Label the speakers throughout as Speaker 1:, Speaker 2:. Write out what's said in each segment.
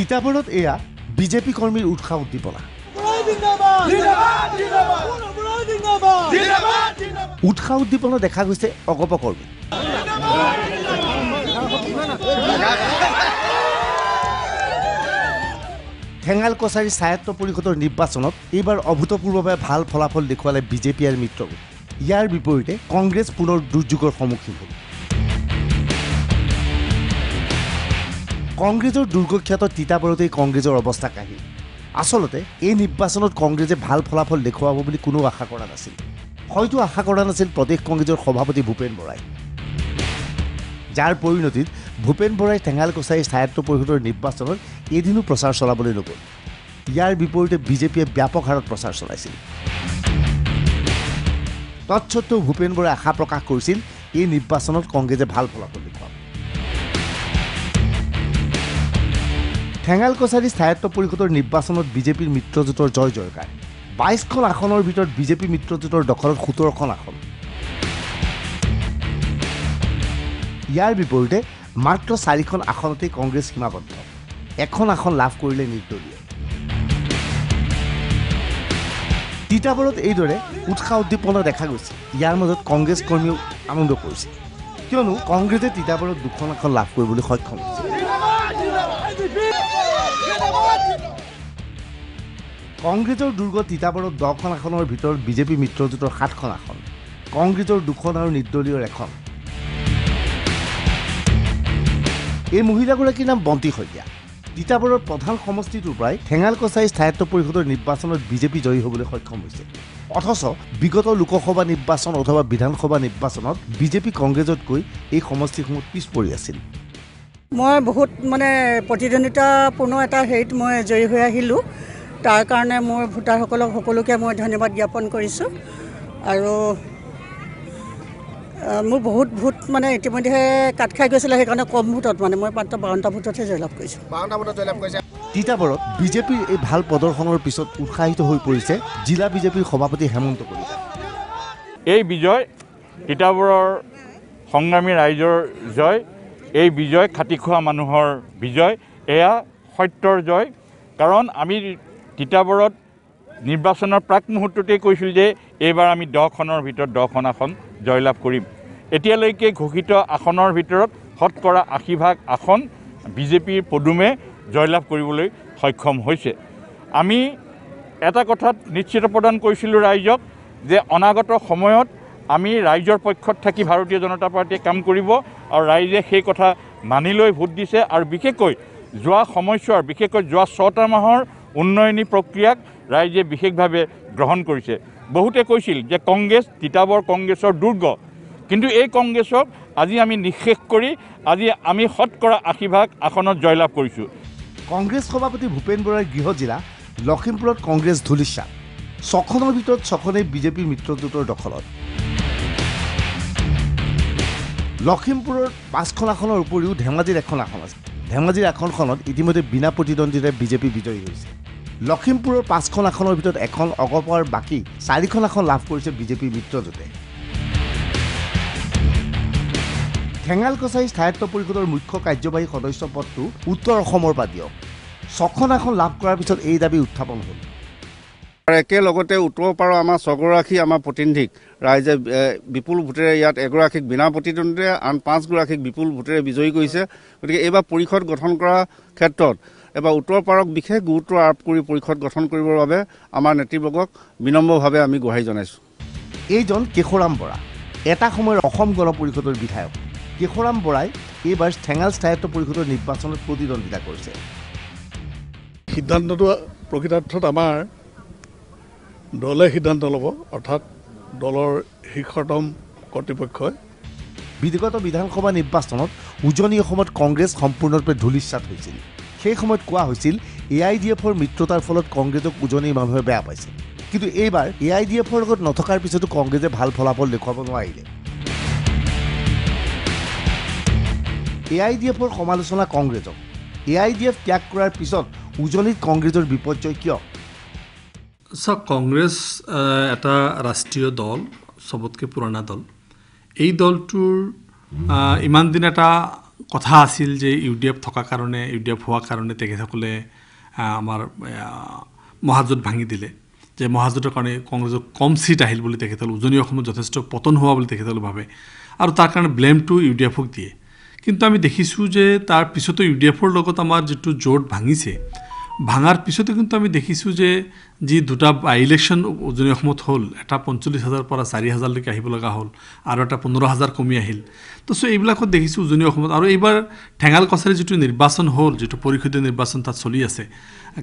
Speaker 1: তিতাবৰত এয়া বিজেপি কৰ্মীৰ উৎসাহ উদ্দীপনা। উৎসাহ উদ্দীপনা দেখা গৈছে অগপ কৰ্মী। ঠেঙাল কছাৰী স্বায়ত্ব পৰিষদৰ নিৰ্বাচনত এইবাৰ অভূতপূৰ্বভাৱে ভাল ফলাফল দেখুৱালে বিজেপি আৰু মিত্ৰগোট। ইয়াৰ বিপৰীতে কংগ্ৰেছ পুনৰ দুৰ্যোগৰ সন্মুখীন হ'ল। কংগ্ৰেছৰ দুৰ্গখ্যাত তিতাবৰতেই কংগ্ৰেছৰ অৱস্থা কাহিল। আচলতে এই নিৰ্বাচনত কংগ্ৰেছে ভাল ফলাফল দেখুৱাব বুলি কোনো আশা কৰা নাছিল। হয়তো আশা কৰা নাছিল প্ৰদেশ কংগ্ৰেছৰ সভাপতি ভূপেন বৰাই। যাৰ পৰিণতিত ভূপেন বৰাই টেঙাল কছাৰী স্বায়ত্ব পৰিষদৰ নিৰ্বাচনত এদিনো প্ৰচাৰ চলাবলৈ নগ'ল। ইয়াৰ বিপৰীতে বিজেপিয়ে ব্যাপক হাৰত প্ৰচাৰ চলাইছিল। তৎসত্বেও ভূপেন বৰাই আশা প্ৰকাশ কৰিছিল এই নিৰ্বাচনত কংগ্ৰেছে ভাল ফলাফল ঠেঙাল কছাৰী স্বায়ত্ব পৰিষদৰ নিৰ্বাচনত বিজেপিৰ মিত্ৰজোঁটৰ জয় জয়কাৰ। বাইছখন আসনৰ ভিতৰত বিজেপি মিত্ৰজোঁটৰ দখলত সোতৰখন আসন। ইয়াৰ বিপৰীতে মাত্ৰ চাৰিখন আসনতেই কংগ্ৰেছ সীমাবদ্ধ। এখন আসন লাভ কৰিলে নিৰ্দলীয়। তিতাবৰত এইদৰে উৎসাহ উদ্দীপনা দেখা গৈছে। ইয়াৰ মাজত কংগ্ৰেছ কৰ্মীয়েও আনন্দ কৰিছে। কিয়নো কংগ্ৰেছে তিতাবৰত দুখন আসন লাভ কৰিবলৈ সক্ষম হৈছে। কংগ্ৰেছৰ দুৰ্গ তিতাবৰত দহখন আসনৰ ভিতৰত বিজেপি মিত্ৰজোঁটৰ সাতখন আসন কংগ্ৰেছৰ দুখন আৰু নিৰ্দলীয়ৰ এখন। এই মহিলাগৰাকীৰ নাম বন্তি শইকীয়া। তিতাবৰৰ প্ৰধান সমষ্টিটোৰ পৰাই ঠেঙাল কছাৰী স্থায়িত্ব পৰিষদৰ নিৰ্বাচনত বিজেপি জয়ী হ'বলৈ সক্ষম হৈছে। অথচ বিগত লোকসভা নিৰ্বাচন অথবা বিধানসভা নিৰ্বাচনত বিজেপি কংগ্ৰেছতকৈ এই সমষ্টিসমূহ পিছ পৰি আছিল।
Speaker 2: মই বহুত মানে প্ৰতিদ্বন্দ্বিতাপূৰ্ণ এটা হেৰিত মই জয়ী হৈ আহিলোঁ। তাৰ কাৰণে মোৰ ভোটাৰসকলক সকলোকে মই ধন্যবাদ জ্ঞাপন কৰিছোঁ। আৰু মোৰ বহুত ভোট মানে ইতিমধ্যে কাট খাই গৈছিলে সেইকাৰণে কম ভোটত মানে। মই মাত্ৰ বাৰটা ভোটতহে জয়লাভ কৰিছোঁ।
Speaker 3: বাৰটা ভোটত জয়লাভ কৰিছে।
Speaker 1: তিতাবৰত বিজেপিৰ এই ভাল প্ৰদৰ্শনৰ পিছত উৎসাহিত হৈ পৰিছে জিলা বিজেপিৰ সভাপতি হেমন্ত কলিতা
Speaker 4: এই বিজয় তিতাবৰৰ সংগ্ৰামী ৰাইজৰ জয়। এই বিজয় খাটি খোৱা মানুহৰ বিজয় এয়া সত্যৰ জয়। কাৰণ আমি তিতাবৰত নিৰ্বাচনৰ প্ৰাক মুহূৰ্ততেই কৈছিলোঁ যে এইবাৰ আমি দহখনৰ ভিতৰত দহখন আসন জয়লাভ কৰিম। এতিয়ালৈকে ঘোষিত আসনৰ ভিতৰত শতকৰা আশী ভাগ আসন বিজেপিৰ পদুমে জয়লাভ কৰিবলৈ সক্ষম হৈছে। আমি এটা কথাত নিশ্চিত প্ৰদান কৰিছিলোঁ ৰাইজক যে অনাগত সময়ত আমি ৰাইজৰ পক্ষত থাকি ভাৰতীয় জনতা পাৰ্টীয়ে কাম কৰিব আৰু ৰাইজে সেই কথা মানি লৈ ভোট দিছে আৰু বিশেষকৈ যোৱা সময়ছোৱাৰ বিশেষকৈ যোৱা ছটা মাহৰ উন্নয়নী প্ৰক্ৰিয়াক ৰাইজে বিশেষভাৱে গ্ৰহণ কৰিছে। বহুতে কৈছিল যে কংগ্ৰেছ তিতাবৰ কংগ্ৰেছৰ দুৰ্গ। কিন্তু এই কংগ্ৰেছক আজি আমি নিঃশেষ কৰি আজি আমি শতকৰা আশী ভাগ আসনত জয়লাভ কৰিছোঁ।
Speaker 1: কংগ্ৰেছ সভাপতি ভূপেন বৰাৰ গৃহ জিলা লখিমপুৰত কংগ্ৰেছ ধূলিচা ছখনৰ ভিতৰত ছখনেই বিজেপিৰ মিত্ৰজোঁটৰ দখলত। লখিমপুৰৰ পাঁচখন আসনৰ উপৰিও ধেমাজিৰ এখন আসন আছে। ধেমাজিৰ আসনখনত ইতিমধ্যে বিনা প্ৰতিদ্বন্দ্বিতাই বিজেপি বিজয়ী হৈছে। লখিমপুৰৰ পাঁচখন আসনৰ ভিতৰত এখন অগপৰ বাকী চাৰিখন আসন লাভ কৰিছে বিজেপিৰ মিত্ৰজোঁটে। ঠেঙাল কছাৰী স্থায়িত্ব পৰিষদৰ মুখ্য কাৰ্যবাহী সদস্য পদটো উত্তৰ অসমৰ পৰা দিয়ক ছখন আসন লাভ কৰাৰ পিছত এই দাবী উত্থাপন হ'ল।
Speaker 3: আৰু একেলগতে উত্তৰ পাৰৰ আমাৰ ছগৰাকী আমাৰ প্ৰতিনিধিক ৰাইজে বিপুল ভোটেৰে ইয়াত এগৰাকীক বিনা প্ৰতিদ্বন্দ্বিতাৰে আন পাঁচগৰাকীক বিপুল ভোটেৰে বিজয়ী কৰিছে। গতিকে এইবাৰ পৰিষদ গঠন কৰাৰ ক্ষেত্ৰত এইবাৰ উত্তৰ পাৰক বিশেষ গুৰুত্ব আৰোপ কৰি পৰিষদ গঠন কৰিবৰ বাবে আমাৰ নেতৃবৰ্গক বিনম্ৰভাৱে আমি গোহাৰি জনাইছোঁ।
Speaker 1: এইজন কেশৰাম বৰা এটা সময়ৰ অসম গণ পৰিষদৰ বিধায়ক। কেশৰাম বৰাই এইবাৰ ঠেঙাল স্থায়িত্ব পৰিষদৰ নিৰ্বাচনত প্ৰতিদ্বন্দ্বিতা কৰিছে।
Speaker 5: সিদ্ধান্তটো প্ৰকৃতাৰ্থত আমাৰ দলে সিদ্ধান্ত ল'ব অৰ্থাৎ দলৰ শীৰ্ষতম কৰ্তৃপক্ষই।
Speaker 1: বিগত বিধানসভা নিৰ্বাচনত উজনি অসমত কংগ্ৰেছ সম্পূৰ্ণৰূপে ধূলিচাত হৈছিল। সেই সময়ত কোৱা হৈছিল এ আই ডি এফৰ মিত্ৰতাৰ ফলত কংগ্ৰেছক উজনিৰ মানুহে বেয়া পাইছে। কিন্তু এইবাৰ এ আই ডি এফৰ লগত নথকাৰ পিছতো কংগ্ৰেছে ভাল ফলাফল দেখুৱাব নোৱাৰিলে। এ আই ডি এফৰ সমালোচনা কংগ্ৰেছক। এ আই ডি এফ ত্যাগ কৰাৰ পিছত উজনিত কংগ্ৰেছৰ বিপৰ্যয় কিয়?
Speaker 6: চাওক কংগ্ৰেছ এটা ৰাষ্ট্ৰীয় দল চবতকৈ পুৰণা দল। এই দলটোৰ ইমান দিন এটা কথা আছিল যে ইউ ডি এফ থকাৰ কাৰণে ইউ ডি এফ হোৱাৰ কাৰণে তেখেতসকলে আমাৰ মহাজোঁট ভাঙি দিলে। যে মহাজোঁটৰ কাৰণে কংগ্ৰেছৰ কম চিট আহিল বুলি তেখেতসকলে উজনি অসমত যথেষ্ট পতন হোৱা বুলি তেখেতসকলে ভাবে। আৰু তাৰ কাৰণে ব্লেমটো ইউ ডি এফক দিয়ে। কিন্তু আমি দেখিছোঁ যে তাৰ পিছতো ইউ ডি এফৰ লগত আমাৰ যিটো জোট ভাঙিছে ভাঙাৰ পিছতো কিন্তু আমি দেখিছোঁ যে যি দুটা বাই ইলেকশ্যন উজনি অসমত হ'ল এটা পঞ্চল্লিছ হাজাৰৰ পৰা চাৰি হাজাৰলৈকে আহিব লগা হ'ল আৰু এটা পোন্ধৰ হাজাৰ কমি আহিল। তো চ' এইবিলাকত দেখিছোঁ উজনি অসমত। আৰু এইবাৰ ঠেঙাল কছাৰী যিটো নিৰ্বাচন হ'ল যিটো পৰিষদীয় নিৰ্বাচন তাত চলি আছে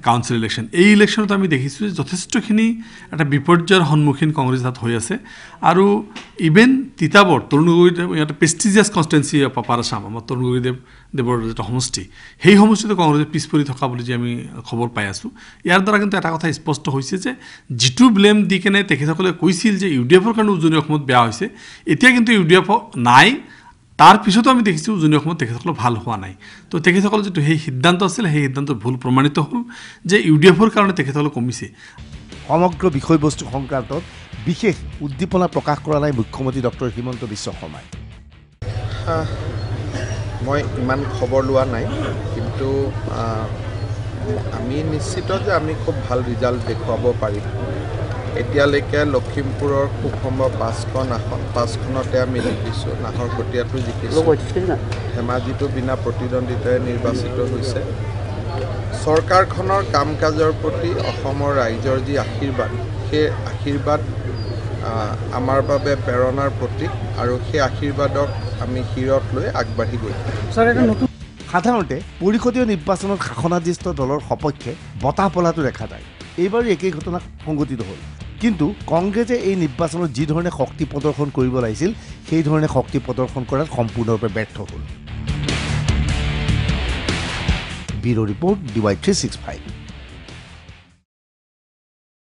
Speaker 6: কাউন্সিল ইলেকশ্যন এই ইলেকশ্যনত আমি দেখিছোঁ যে যথেষ্টখিনি এটা বিপৰ্যয়ৰ সন্মুখীন কংগ্ৰেছ তাত হৈ আছে। আৰু ইভেন তিতাবৰ তৰুণ গগৈ ইয়াতে প্ৰেষ্টিজিয়াছ কনষ্টেঞ্চি পাপাৰ আছাম আমাৰ তৰুণ গগৈদেৱ দেৱৰ যিটো সমষ্টি সেই সমষ্টিটো কংগ্ৰেছে পিছ পৰি থকা বুলি যে আমি খবৰ পাই আছোঁ। ইয়াৰ দ্বাৰা কিন্তু এটা কথা স্পষ্ট হৈছে যে যিটো ব্লেম দি কেনে তেখেতসকলে কৈছিল যে ইউ ডি এফৰ কাৰণে উজনি অসমত বেয়া হৈছে এতিয়া কিন্তু ইউ ডি এফ নাই। তাৰ পিছতো আমি দেখিছোঁ উজনি অসমত তেখেতসকলৰ ভাল হোৱা নাই। তো তেখেতসকলৰ যিটো সেই সিদ্ধান্ত আছিল সেই সিদ্ধান্ত ভুল প্ৰমাণিত হ'ল যে ইউ ডি এফৰ কাৰণে তেখেতসকল কমিছে।
Speaker 1: সমগ্ৰ বিষয়বস্তু সংক্ৰান্তত বিশেষ উদ্দীপনা প্ৰকাশ কৰা নাই মুখ্যমন্ত্ৰী ডক্টৰ হিমন্ত বিশ্ব শৰ্মাই।
Speaker 7: মই ইমান খবৰ লোৱা নাই কিন্তু আমি নিশ্চিত যে আমি খুব ভাল ৰিজাল্ট দেখুৱাব পাৰিম। এতিয়ালৈকে লখিমপুৰৰ খুব সম্ভৱ পাঁচখন আসন পাঁচখনতে আমি জিকিছোঁ নাহৰকটীয়াটো জিকিছোঁ। ধেমাজিটো বিনা প্ৰতিদ্বন্দ্বিতাৰে নিৰ্বাচিত হৈছে। চৰকাৰখনৰ কাম কাজৰ প্ৰতি অসমৰ ৰাইজৰ যি আশীৰ্বাদ সেই আশীৰ্বাদ আমাৰ বাবে প্ৰেৰণাৰ প্ৰতীক আৰু সেই আশীৰ্বাদক আমি শিৰত লৈ আগবাঢ়ি গৈ থাকিম
Speaker 1: সাধাৰণতে পৰিষদীয় নিৰ্বাচনত শাসনাধিষ্ঠ দলৰ সপক্ষে বতাহ পলাটো দেখা যায়। এইবাৰো একেই ঘটনা সংঘটিত হ'ল। কিন্তু কংগ্ৰেছে এই নিৰ্বাচনত যিধৰণে শক্তি প্ৰদৰ্শন কৰিব লাগিছিল, সেই ধরনের শক্তি প্ৰদৰ্শন কৰাত সম্পূৰ্ণৰূপে ব্যৰ্থ হ'ল। Bureau' report, D Y three six five.